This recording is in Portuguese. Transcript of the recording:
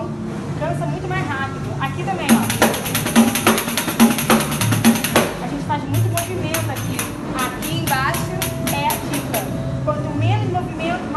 Então, cansa muito mais rápido. Aqui também, ó. A gente faz muito movimento aqui. Aqui embaixo é a dica. Quanto menos movimento,